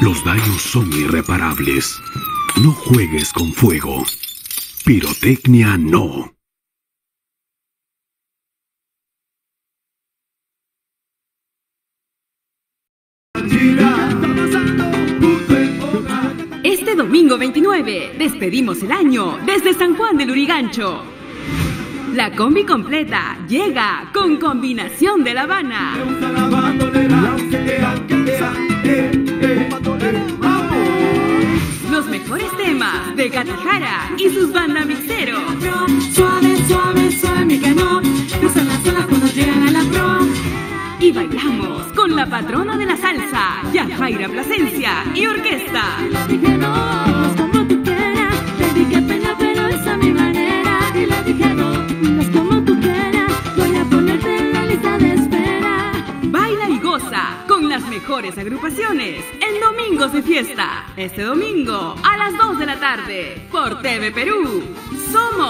Los daños son irreparables. No juegues con fuego. Pirotecnia no. Este domingo 29 despedimos el año desde San Juan del Urigancho. La combi completa llega con combinación de La Habana. Los mejores temas de Gatijara y sus banda mixeros. Suave, suave, suave. Cruzan las olas cuando llegan a la pro. Y bailamos con la patrona de la salsa, Yajaira Plasencia y orquesta. Las mejores agrupaciones en Domingos de Fiesta. Este domingo a las 2 de la tarde por TV Perú. Somos